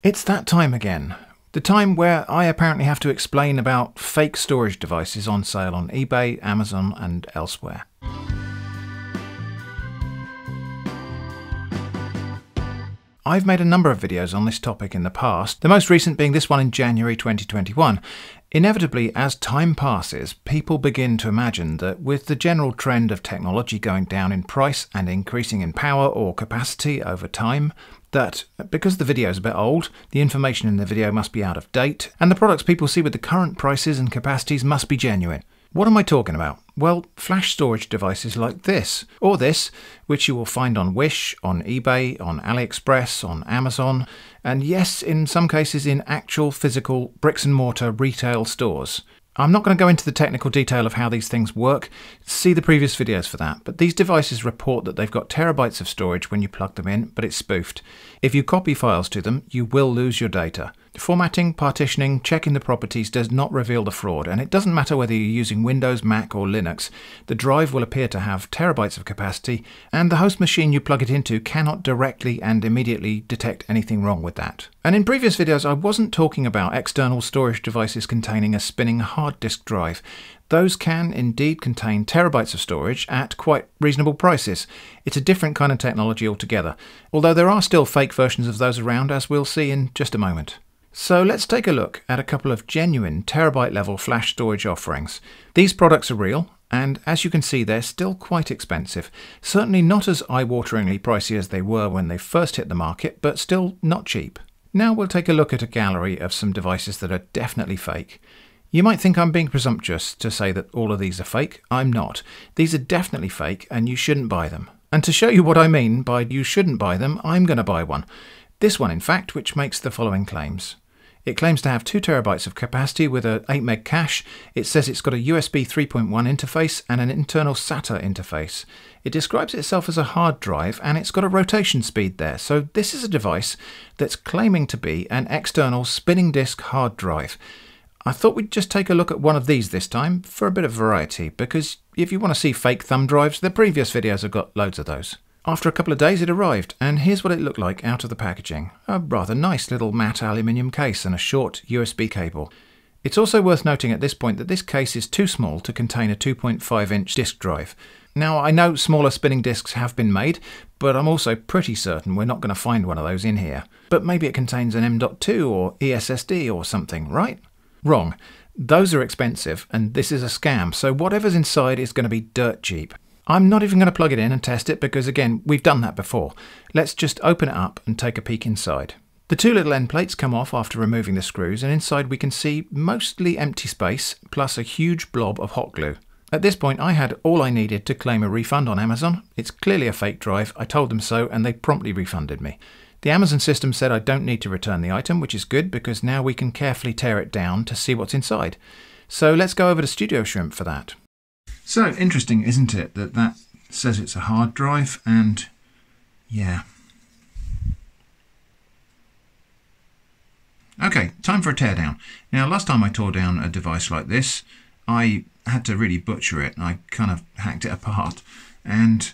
It's that time again. The time where I apparently have to explain about fake storage devices on sale on eBay, Amazon, and elsewhere. I've made a number of videos on this topic in the past, the most recent being this one in January 2021. Inevitably, as time passes, people begin to imagine that with the general trend of technology going down in price and increasing in power or capacity over time, that because the video is a bit old, the information in the video must be out of date, and the products people see with the current prices and capacities must be genuine. What am I talking about? Well, flash storage devices like this, or this, which you will find on Wish, on eBay, on AliExpress, on Amazon, and yes, in some cases in actual physical bricks and mortar retail stores. I'm not going to go into the technical detail of how these things work, see the previous videos for that, but these devices report that they've got terabytes of storage when you plug them in, but it's spoofed. If you copy files to them, you will lose your data. Formatting, partitioning, checking the properties does not reveal the fraud, and it doesn't matter whether you're using Windows, Mac, or Linux. The drive will appear to have terabytes of capacity, and the host machine you plug it into cannot directly and immediately detect anything wrong with that. And in previous videos, I wasn't talking about external storage devices containing a spinning hard disk drive. Those can indeed contain terabytes of storage at quite reasonable prices. It's a different kind of technology altogether, although there are still fake versions of those around, as we'll see in just a moment. So let's take a look at a couple of genuine terabyte level flash storage offerings. These products are real, and as you can see, they're still quite expensive. Certainly not as eye-wateringly pricey as they were when they first hit the market, but still not cheap. Now we'll take a look at a gallery of some devices that are definitely fake. You might think I'm being presumptuous to say that all of these are fake. I'm not. These are definitely fake, and you shouldn't buy them. And to show you what I mean by you shouldn't buy them, I'm going to buy one. This one, in fact, which makes the following claims. It claims to have 2 terabytes of capacity with a 8 meg cache. It says it's got a USB 3.1 interface and an internal SATA interface. It describes itself as a hard drive and it's got a rotation speed there. So this is a device that's claiming to be an external spinning disk hard drive. I thought we'd just take a look at one of these this time for a bit of variety because if you want to see fake thumb drives, the previous videos have got loads of those. After a couple of days it arrived, and here's what it looked like out of the packaging. A rather nice little matte aluminium case and a short USB cable. It's also worth noting at this point that this case is too small to contain a 2.5 inch disk drive. Now, I know smaller spinning disks have been made, but I'm also pretty certain we're not going to find one of those in here. But maybe it contains an M.2 or ESSD or something, right? Wrong. Those are expensive, and this is a scam, so whatever's inside is going to be dirt cheap. I'm not even going to plug it in and test it because again, we've done that before. Let's just open it up and take a peek inside. The two little end plates come off after removing the screws and inside we can see mostly empty space plus a huge blob of hot glue. At this point I had all I needed to claim a refund on Amazon. It's clearly a fake drive, I told them so and they promptly refunded me. The Amazon system said I don't need to return the item, which is good because now we can carefully tear it down to see what's inside. So let's go over to Studio Shrimp for that. So interesting, isn't it, that that says it's a hard drive and yeah. Okay, time for a teardown. Now, last time I tore down a device like this, I had to really butcher it. I kind of hacked it apart and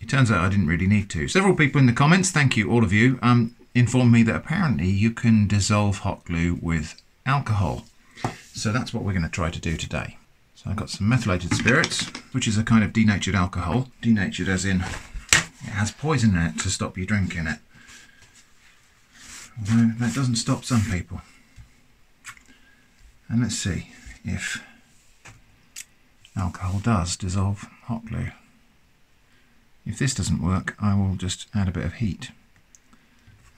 it turns out I didn't really need to. Several people in the comments, thank you all of you, um, informed me that apparently you can dissolve hot glue with alcohol. So that's what we're going to try to do today. I've got some methylated spirits, which is a kind of denatured alcohol. Denatured as in it has poison in it to stop you drinking it. Although that doesn't stop some people. And let's see if alcohol does dissolve hot glue. If this doesn't work, I will just add a bit of heat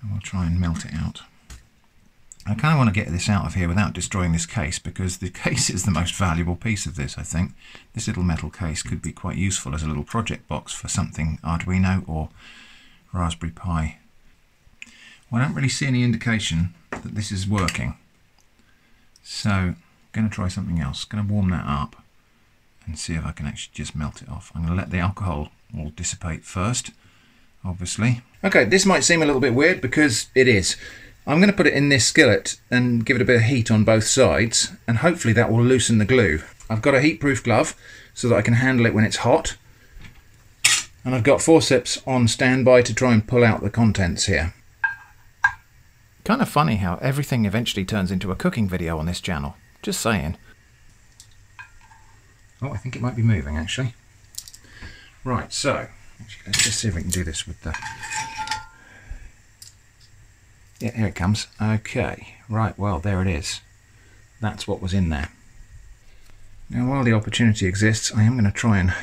and we'll try and melt it out. I kind of want to get this out of here without destroying this case because the case is the most valuable piece of this, I think. This little metal case could be quite useful as a little project box for something Arduino or Raspberry Pi. Well, I don't really see any indication that this is working. So I'm going to try something else. I'm going to warm that up and see if I can actually just melt it off. I'm going to let the alcohol all dissipate first, obviously. Okay, this might seem a little bit weird because it is. I'm going to put it in this skillet and give it a bit of heat on both sides and hopefully that will loosen the glue. I've got a heat-proof glove so that I can handle it when it's hot and I've got forceps on standby to try and pull out the contents here. Kind of funny how everything eventually turns into a cooking video on this channel. Just saying. Oh, I think it might be moving actually. Right, so let's just see if we can do this with the. Yeah, here it comes. Okay, right, well, there it is. That's what was in there. Now, while the opportunity exists, I am going to try and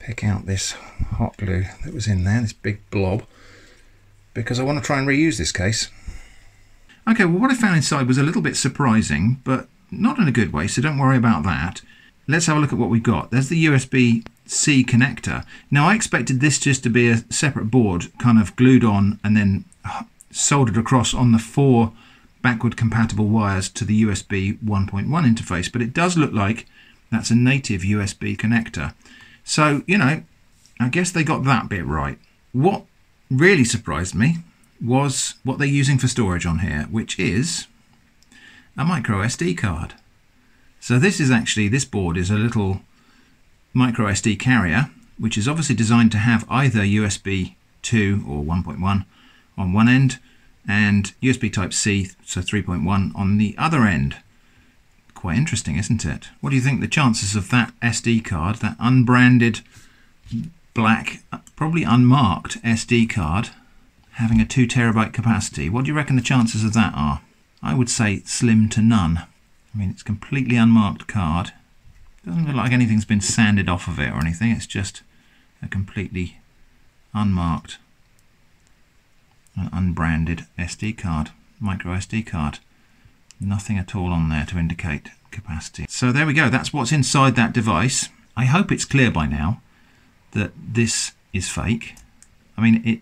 pick out this hot glue that was in there, this big blob, because I want to try and reuse this case. Okay, well what I found inside was a little bit surprising, but not in a good way, so don't worry about that. Let's have a look at what we've got. There's the USB-C connector. Now I expected this just to be a separate board, kind of glued on and then soldered across on the four backward compatible wires to the USB 1.1 interface, but it does look like that's a native USB connector. So, you know, I guess they got that bit right. What really surprised me was what they're using for storage on here, which is a micro SD card. So this is actually, this board is a little micro SD carrier, which is obviously designed to have either USB 2 or 1.1 on one end and USB Type-C, so 3.1 on the other end. Quite interesting, isn't it? What do you think the chances of that SD card, that unbranded black, probably unmarked SD card, having a 2 terabyte capacity, what do you reckon the chances of that are? I would say slim to none. I mean, it's completely unmarked card. Doesn't look like anything's been sanded off of it or anything. It's just a completely unmarked, unbranded SD card, micro SD card. Nothing at all on there to indicate capacity. So there we go. That's what's inside that device. I hope it's clear by now that this is fake. I mean, it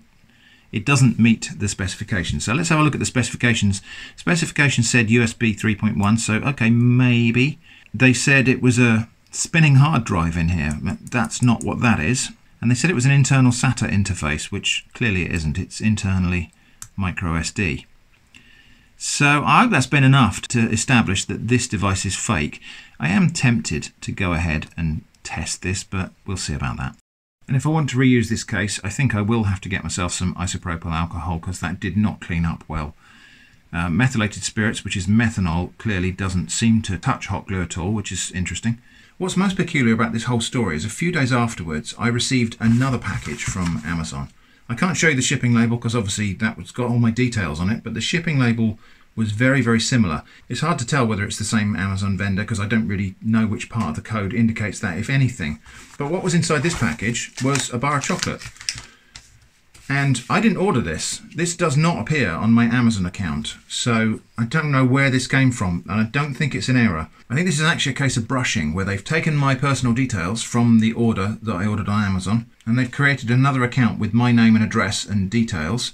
it doesn't meet the specifications. So let's have a look at the specifications. Specification said USB 3.1, so okay, maybe. They said it was a spinning hard drive in here. That's not what that is. And they said it was an internal SATA interface, which clearly it isn't. It's internally micro SD. So I hope that's been enough to establish that this device is fake. I am tempted to go ahead and test this, but we'll see about that. And if I want to reuse this case, I think I will have to get myself some isopropyl alcohol because that did not clean up well. Uh, methylated spirits, which is methanol, clearly doesn't seem to touch hot glue at all, which is interesting. What's most peculiar about this whole story is a few days afterwards, I received another package from Amazon. I can't show you the shipping label because obviously that's got all my details on it, but the shipping label was very, very similar. It's hard to tell whether it's the same Amazon vendor because I don't really know which part of the code indicates that, if anything. But what was inside this package was a bar of chocolate. And I didn't order this. This does not appear on my Amazon account. So I don't know where this came from, and I don't think it's an error. I think this is actually a case of brushing, where they've taken my personal details from the order that I ordered on Amazon, and they've created another account with my name and address and details,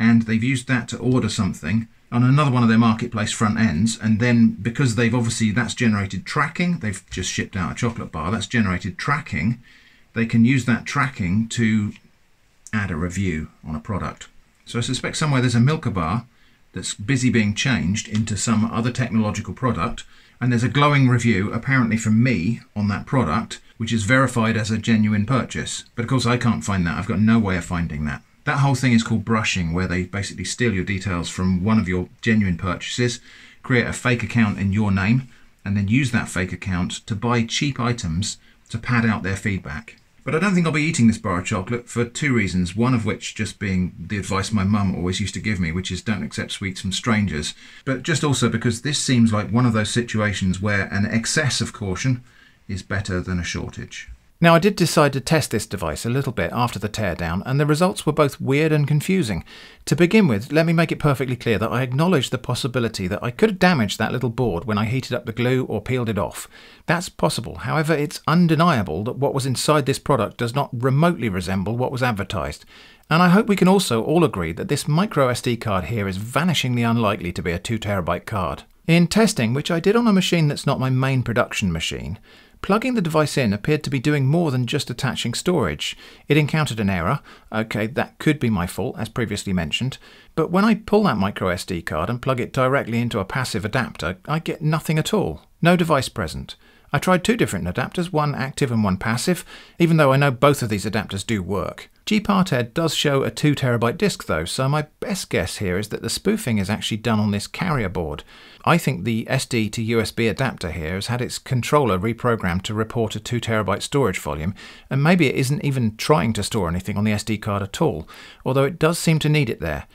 and they've used that to order something, on another one of their marketplace front ends and then because they've obviously that's generated tracking they've just shipped out a chocolate bar that's generated tracking they can use that tracking to add a review on a product. So I suspect somewhere there's a Milka bar that's busy being changed into some other technological product and there's a glowing review apparently from me on that product which is verified as a genuine purchase. But of course I can't find that. I've got no way of finding that. That whole thing is called brushing, where they basically steal your details from one of your genuine purchases, create a fake account in your name, and then use that fake account to buy cheap items to pad out their feedback. But I don't think I'll be eating this bar of chocolate for two reasons, one of which just being the advice my mum always used to give me, which is don't accept sweets from strangers, but just also because this seems like one of those situations where an excess of caution is better than a shortage. Now, I did decide to test this device a little bit after the teardown, and the results were both weird and confusing. To begin with, let me make it perfectly clear that I acknowledge the possibility that I could have damaged that little board when I heated up the glue or peeled it off. That's possible. However, it's undeniable that what was inside this product does not remotely resemble what was advertised. And I hope we can also all agree that this micro SD card here is vanishingly unlikely to be a 2TB card. In testing, which I did on a machine that's not my main production machine, Plugging the device in appeared to be doing more than just attaching storage. It encountered an error. Okay, that could be my fault, as previously mentioned. But when I pull that micro SD card and plug it directly into a passive adapter, I get nothing at all. No device present. I tried two different adapters, one active and one passive, even though I know both of these adapters do work. Gparted does show a 2TB disk though, so my best guess here is that the spoofing is actually done on this carrier board. I think the SD to USB adapter here has had its controller reprogrammed to report a 2TB storage volume, and maybe it isn't even trying to store anything on the SD card at all, although it does seem to need it there.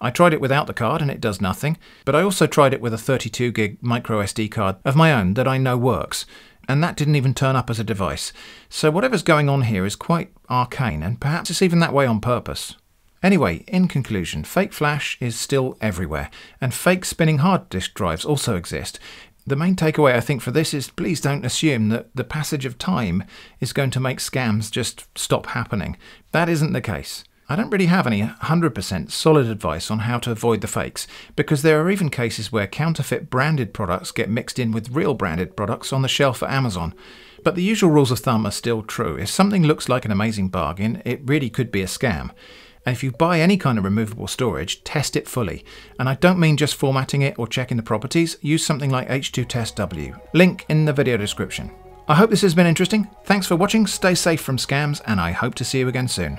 I tried it without the card and it does nothing, but I also tried it with a 32 gig micro SD card of my own that I know works, and that didn't even turn up as a device. So whatever's going on here is quite arcane, and perhaps it's even that way on purpose. Anyway, in conclusion, fake flash is still everywhere, and fake spinning hard disk drives also exist. The main takeaway I think for this is please don't assume that the passage of time is going to make scams just stop happening. That isn't the case. I don't really have any 100% solid advice on how to avoid the fakes, because there are even cases where counterfeit branded products get mixed in with real branded products on the shelf at Amazon. But the usual rules of thumb are still true. If something looks like an amazing bargain, it really could be a scam. And if you buy any kind of removable storage, test it fully. And I don't mean just formatting it or checking the properties, use something like H2TestW. Link in the video description. I hope this has been interesting. Thanks for watching, stay safe from scams, and I hope to see you again soon.